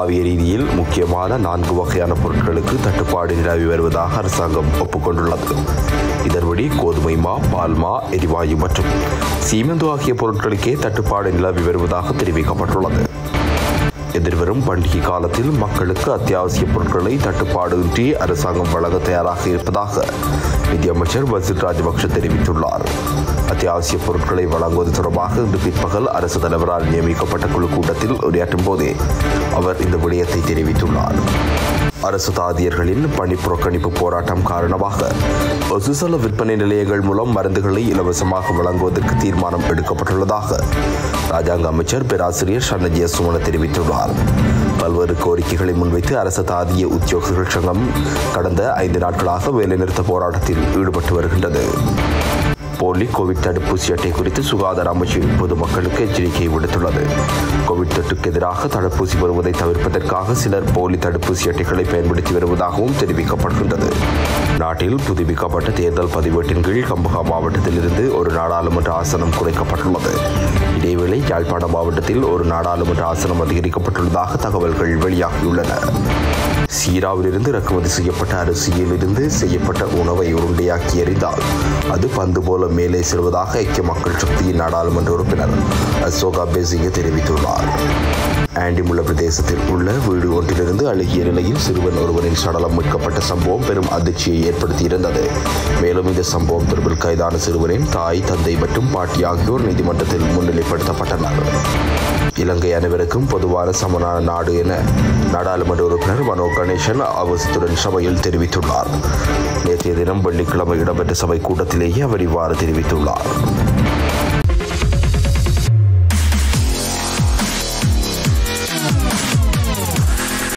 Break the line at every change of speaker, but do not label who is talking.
உலகளாவிய ரீதியில் முக்கியமான நான்கு வகையான பொருட்களுக்கு தட்டுப்பாடு நிலவி வருவதாக அரசாங்கம் ஒப்புக்கொண்டுள்ளது. இதன்படி கோதுமை மா பால்மா எரிவாயு மற்றும் சீமெந்து ஆகிய பொருட்களுக்கே தட்டுப்பாடு நிலவி வருவதாக தெரிவிக்கப்பட்டுள்ளது. எதிர்வரும் பண்டிகை காலத்தில் மக்களுக்கு அத்தியாவசிய பொருட்களை தட்டுப்பாடின்றி அரசாங்கம் வழங்க தயாராக இருப்பதாக நிதியமைச்சர் வசில் ராஜபக்ஷ தெரிவித்துள்ளார். அத்தியாவசிய பொருட்களை வழங்குவது தொடர்பாக இன்று பிற்பகல் அரசு தலைவரால் நியமிக்கப்பட்ட குழு கூட்டத்தில் உரையாற்றும் போதே அவர் இந்த விடயத்தை தெரிவித்துள்ளார். அரசு தாதியர்களின் பணி புறக்கணிப்பு போராட்டம் காரணமாக ஒசுசல விற்பனை நிலையங்கள் மூலம் மருந்துகளை இலவசமாக வழங்குவதற்கு தீர்மானம் எடுக்கப்பட்டுள்ளதாக ராஜாங்க அமைச்சர் பேராசிரியர் சன்னஜிய சுமன தெரிவித்துள்ளார். பல்வேறு கோரிக்கைகளை முன்வைத்து அரசு தாதிய உத்தியோகர்கள் சங்கம் கடந்த ஐந்து நாட்களாக வேலைநிறுத்த போராட்டத்தில் ஈடுபட்டு வருகின்றது. போலி கோவிட் தடுப்பூசி அட்டை குறித்து சுகாதார அமைச்சு பொதுமக்களுக்கு எச்சரிக்கை விடுத்துள்ளது. கோவிட் தொற்றுக்கு எதிராக தடுப்பூசி வருவதை தவிர்ப்பதற்காக சிலர் போலி தடுப்பூசி அட்டைகளை பயன்படுத்தி வருவதாகவும் தெரிவிக்கப்படுகின்றது நாட்டில் புதுப்பிக்கப்பட்ட தேர்தல் பதிவேட்டின் கீழ் கம்பகா மாவட்டத்திலிருந்து ஒரு நாடாளுமன்ற ஆசனம் குறைக்கப்பட்டுள்ளது. இதேவேளை யாழ்ப்பாண மாவட்டத்தில் ஒரு நாடாளுமன்ற ஆசனம் அதிகரிக்கப்பட்டுள்ளதாக தகவல்கள் வெளியாகியுள்ளன. சீராவிலிருந்து இறக்குமதி செய்யப்பட்ட அரிசியிலிருந்து செய்யப்பட்ட உணவை உருண்டையாக்கி எறிந்தால் அது பந்து போல மேலே செல்வதாக ஐக்கிய மக்கள் சக்தியின் நாடாளுமன்ற உறுப்பினர் அசோகா பேசிங்க தெரிவித்துள்ளார். ஆண்டிமுள்ள பிரதேசத்தில் உள்ள வீடு ஒன்றிலிருந்து அழுகிய நிலையில் சிறுவன் ஒருவரின் சடலம் மீட்கப்பட்ட சம்பவம் பெரும் அதிர்ச்சியை ஏற்படுத்தியிருந்தது. மேலும் இந்த சம்பவம் தொடர்பில் கைதான சிறுவனின் தாய் தந்தை மற்றும் பாட்டி ஆகியோர் நீதிமன்றத்தில் முன்னிலைப்படுத்தப்பட்டனர். இலங்கை அனைவருக்கும் பொதுவான சமனான நாடு என நாடாளுமன்ற உறுப்பினர் மனோ கணேசன் அவசத்துடன் சபையில் தெரிவித்துள்ளார். நேற்றைய தினம் வெள்ளிக்கிழமை இடம்பெற்ற சபை கூட்டத்திலேயே அவர் இவ்வாறு தெரிவித்துள்ளார்.